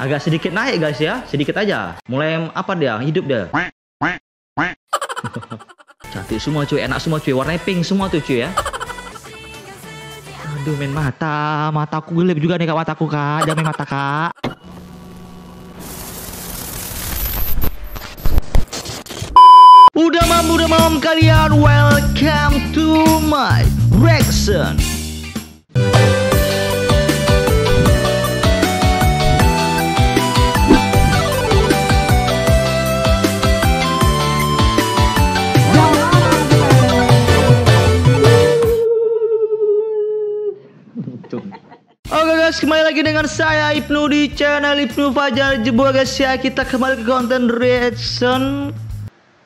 Agak sedikit naik guys ya, sedikit aja. Mulai apa dia? Hidup dia. Cantik semua cuy, enak semua cuy, warnanya pink semua tuh cuy ya. Aduh main mata, mataku gelap juga nih kak mataku kak, jangan main mata kak. Udah mam, udah mam kalian, welcome to my reaction. Guys, kembali lagi dengan saya Ibnu di channel Ibnu Fajar Jebol guys ya. Kita kembali ke konten reaction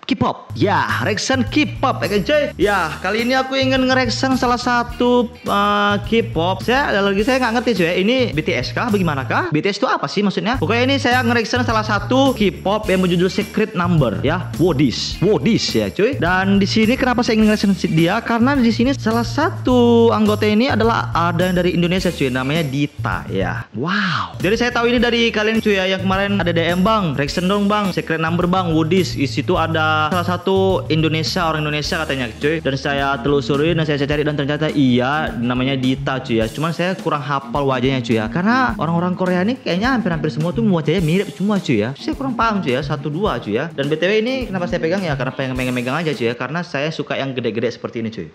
K-pop. Ya, reaction K-pop ya kan cuy. Ya, kali ini aku ingin nge-reaction salah satu uh, K-pop. Saya lagi saya nggak ngerti cuy. Ini BTS kah? Bagaimana kah? BTS itu apa sih maksudnya? Pokoknya ini saya nge-reaction salah satu K-pop yang berjudul Secret Number ya. Wodis. Wodis ya cuy. Dan di sini kenapa saya ingin nge-reaction dia? Karena di sini salah satu anggota ini adalah ada yang dari Indonesia cuy. Namanya Dita ya. Wow. Jadi saya tahu ini dari kalian cuy ya yang kemarin ada DM bang. Reaction dong bang. Secret Number bang. Wodis. Di situ ada salah satu Indonesia orang Indonesia katanya cuy. Dan saya telusuri dan saya cari dan ternyata iya namanya Dita cuy ya. Cuman saya kurang hafal wajahnya cuy ya. Karena orang-orang Korea ini kayaknya hampir-hampir semua tuh wajahnya mirip semua cuy ya. Saya kurang paham cuy ya. Satu dua cuy ya. Dan btw ini kenapa saya pegang? Ya karena pengen pengen megang aja cuy ya. Karena saya suka yang gede-gede seperti ini cuy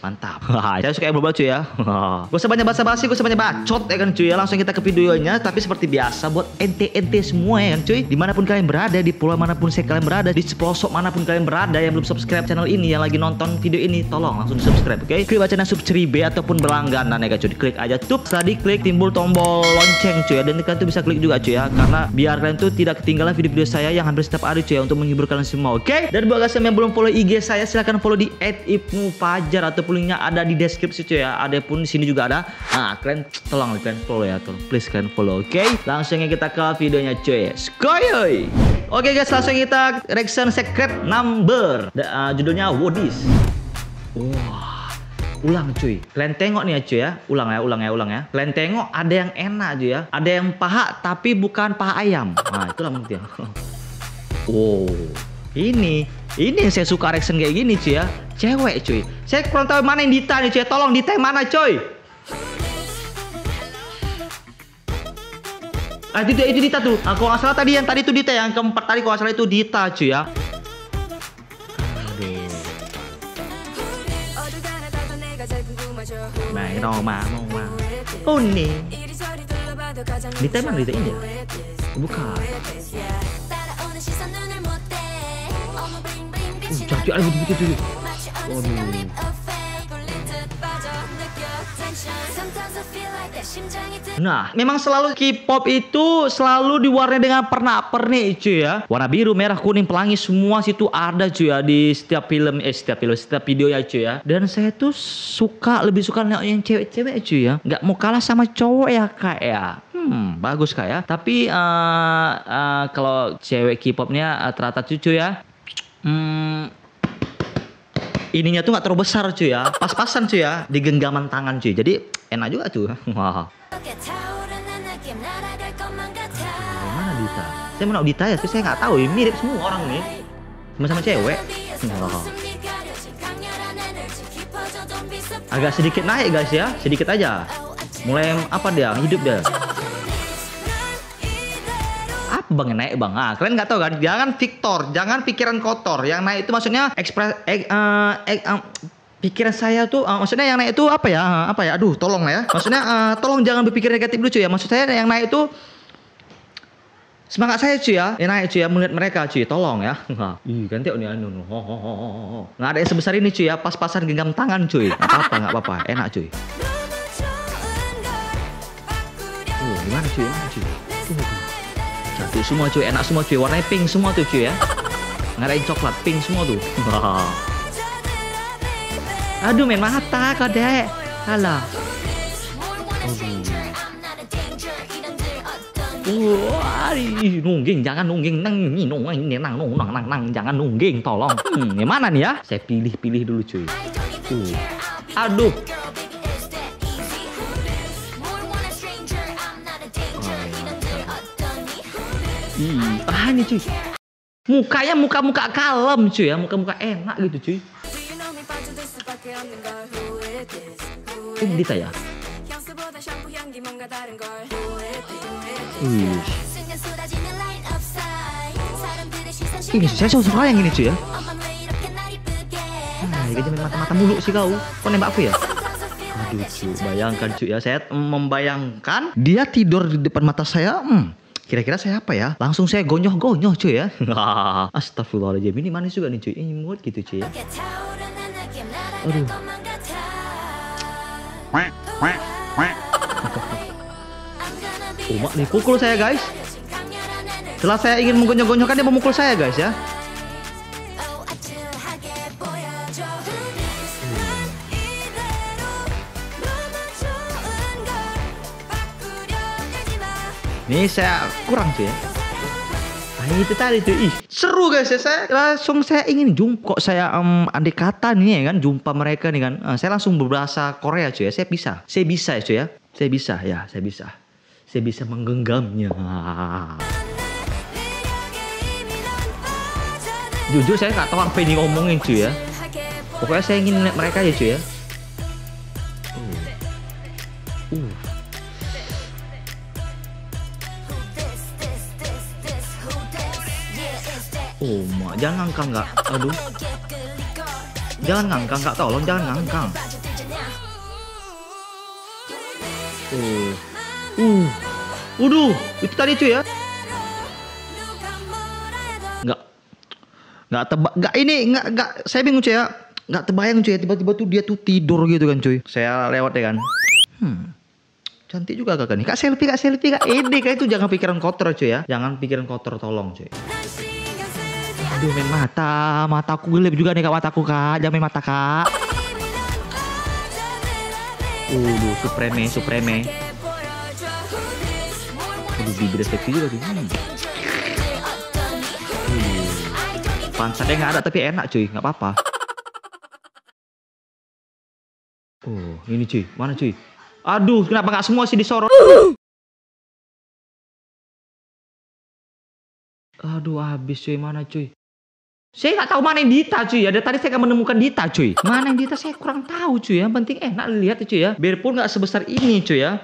Mantap. Saya suka yang berubah cuy ya. Gak usah banyak basa-basi, gak usah banyak bacot ya kan cuy ya. Langsung kita ke videonya. Tapi seperti biasa buat ente-ente semua ya kan cuy. Di mana pun kalian berada, di pulau mana pun saya kalian berada, di pelosok mana pun kalian berada yang belum subscribe channel ini, yang lagi nonton video ini, tolong langsung di subscribe, oke? Okay? Klik bacaan sub ceribe ataupun berlangganan ya kan cuy. Klik aja tuh. Setelah diklik timbul tombol lonceng cuy ya. Dan kalian tuh bisa klik juga cuy ya. Karena biar kalian tuh tidak ketinggalan video-video saya yang hampir setiap hari cuy ya untuk menghibur kalian semua, oke? Okay? Dan buat kalian yang belum follow IG saya, silahkan follow di @ibnufajar ataupun linknya ada di deskripsi cuy ya. Ada pun di sini juga ada. Nah, kalian tolong kalian follow ya, tolong please kalian follow, oke? Okay? Langsungnya kita ke videonya cuy. Skoyoy. Oke okay, guys, langsung kita reaction secret number. Da, uh, judulnya Wodis. Wah. Ulang cuy. Kalian tengok nih ya cuy ya. Ulang ya, ulang ya, ulang ya. Kalian tengok ada yang enak cuy ya. Ada yang paha tapi bukan paha ayam. Nah, itulah mungkin. wow. Ini, ini yang saya suka reaction kayak gini cuy ya. Cewek cuy. Saya kurang tahu mana yang Dita nih cuy. Tolong Dita yang mana cuy. Ah itu, itu Dita tuh. Aku nah, nggak salah tadi yang tadi itu Dita yang keempat tadi kalau salah itu Dita cuy ya. Đâu mà mau mà Oh nih Dita emang Dita India? Bukan Uh, cantik ada betul-betul. Nah, memang selalu K-pop itu selalu diwarnai dengan pernak-pernik cuy ya. Warna biru, merah, kuning, pelangi semua situ ada cuy ya di setiap film eh setiap film, setiap video ya cuy ya. Dan saya tuh suka lebih suka yang cewek-cewek cuy ya. Nggak mau kalah sama cowok ya kak ya. Hmm, bagus kak ya. Tapi uh, uh, kalau cewek K-popnya uh, ternyata cucu ya. Hmm, ininya tuh nggak terlalu besar cuy ya. Pas-pasan cuy ya. Di genggaman tangan cuy. Jadi enak juga tuh wah. Mana Dita? Saya mau Dita ya tapi saya nggak tahu. Ya mirip semua orang nih. Sama-sama cewek. wah. agak sedikit naik guys ya. Sedikit aja. Mulai apa dia? Hidup dia bang naik bang. Ah kalian nggak tahu kan? Jangan Victor jangan pikiran kotor. Yang naik itu maksudnya ekspres eh, uh, eh, uh, pikiran saya tuh uh, maksudnya yang naik itu apa ya? Uh, apa ya? Aduh tolong ya. Maksudnya uh, tolong jangan berpikir negatif dulu cuy ya. Maksud saya yang naik itu semangat saya cuy ya. Yang naik cuy ya melihat mereka cuy. Tolong ya. Ih kan nih anu nggak ada yang sebesar ini cuy ya. Pas-pasan genggam tangan cuy. Nggak apa-apa nggak apa-apa. Enak cuy. Uh gimana cuy? Gimana cuy uh, Cantik semua cuy, enak semua cuy. Warnanya pink semua tuh cuy ya. Ngadain coklat pink semua tuh. Aduh main mata kau dek. Alah. Wah, nungging jangan nungging nang nung ini nang nung nang nang nang jangan nungging tolong. Hmm, yang mana nih ya? Saya pilih-pilih dulu cuy. Uh. Aduh. Ah ini cuy. Mukanya muka-muka kalem cuy ya, muka-muka enak gitu cuy. Ini ya? Wih. Ini saya suka yang ini cuy ya. Nah, ini main mata-mata mulu sih kau. Kau nembak aku ya? Aduh cuy, bayangkan cuy ya. Saya membayangkan dia tidur di depan mata saya. Hmm, kira-kira saya apa ya? Langsung saya gonyoh-gonyoh cuy ya. Astagfirullahaladzim. Ini manis juga nih cuy. Ini mulut gitu cuy ya. Aduh. Umak nih pukul saya guys. Setelah saya ingin menggonyoh-gonyohkan dia memukul saya guys ya. Ini saya kurang cuy ya. Nah, itu tadi tuh, ih seru guys ya. Saya langsung saya ingin jumpa kok saya um, andai kata nih ya kan jumpa mereka nih kan. Uh, saya langsung berbahasa Korea cuy ya. Saya bisa. Saya bisa ya cuy ya. Saya bisa ya saya bisa. Saya bisa menggenggamnya. Jujur saya nggak tahu apa yang ngomongin cuy ya. Pokoknya saya ingin lihat mereka ya cuy ya. Uh. Uh. Mak, jangan ngangkang nggak? Aduh. Jangan ngangkang kak, tolong jangan ngangkang. Uh. Uh. Waduh, itu tadi cuy ya. Nggak. Nggak tebak. Nggak ini, nggak, nggak. Saya bingung cuy ya. Nggak terbayang cuy ya, tiba-tiba tuh dia tuh tidur gitu kan cuy. Saya lewat ya kan. Hmm. Cantik juga kakak nih. Kak selfie, kak selfie, kak. Ini kak itu jangan pikiran kotor cuy ya. Jangan pikiran kotor, tolong cuy. Aduh main mata, mataku gelap juga nih kak mataku kak, jangan main mata kak. Uh, supreme, supreme. Aduh bibir seksi juga sih. Hmm. Pantatnya nggak ada tapi enak cuy, nggak apa-apa. Oh, ini cuy, mana cuy? Aduh, kenapa nggak semua sih disorot? Aduh, habis cuy, mana cuy? Saya nggak tahu mana yang Dita cuy ya. Tadi saya nggak menemukan Dita cuy. Mana yang Dita saya kurang tahu cuy ya. Penting enak lihat cuy ya. Biarpun nggak sebesar ini cuy ya.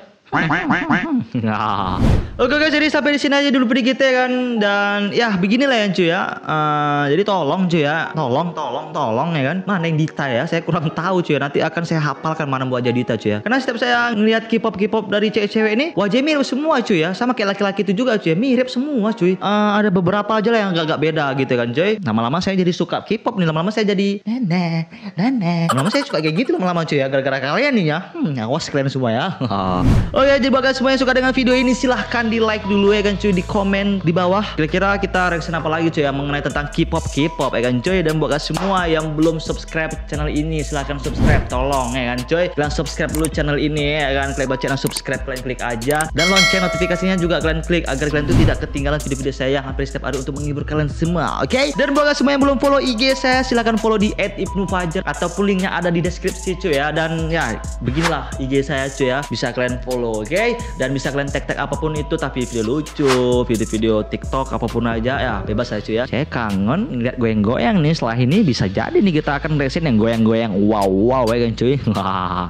Nah. Oke guys, jadi sampai di sini aja dulu video kita ya kan dan ya beginilah ya cuy ya. Uh, jadi tolong cuy ya, tolong, tolong, tolong ya kan. Mana yang Dita ya? Saya kurang tahu cuy. Nanti akan saya hafalkan mana wajah Dita cuy ya. Karena setiap saya ngelihat K-pop K-pop dari cewek-cewek ini, wajah mirip semua cuy ya. Sama kayak laki-laki itu juga cuy, ya. mirip semua cuy. Uh, ada beberapa aja lah yang agak-agak beda gitu kan cuy. Lama-lama saya jadi suka K-pop nih, lama-lama saya jadi nenek, nenek. Lama-lama saya suka kayak gitu lama-lama cuy ya. Gara-gara kalian nih ya. Hmm, awas kalian semua ya. Oh ya, jadi bagi semua yang suka dengan video ini silahkan di like dulu ya kan cuy di komen di bawah. Kira-kira kita reaction apa lagi cuy yang mengenai tentang K-pop K-pop ya kan cuy dan buat semua yang belum subscribe channel ini silahkan subscribe tolong ya kan cuy. Kalian subscribe dulu channel ini ya kan kalian baca subscribe kalian klik aja dan lonceng notifikasinya juga kalian klik agar kalian tuh tidak ketinggalan video-video saya yang hampir setiap hari untuk menghibur kalian semua. Oke? Okay? Dan buat semua yang belum follow IG saya silahkan follow di @ibnufajar ataupun linknya ada di deskripsi cuy ya dan ya beginilah IG saya cuy ya bisa kalian follow oke okay? dan bisa kalian tag-tag apa pun itu tapi video lucu video-video TikTok apa pun aja ya bebas aja ya. Saya kangen ngeliat goyang-goyang nih setelah ini bisa jadi nih kita akan reaction yang goyang-goyang. Wow wow ya kan cuy? Oke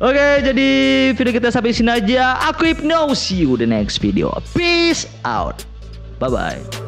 okay, jadi video kita sampai sini aja. Aku Ibnu see you the next video. Peace out. Bye bye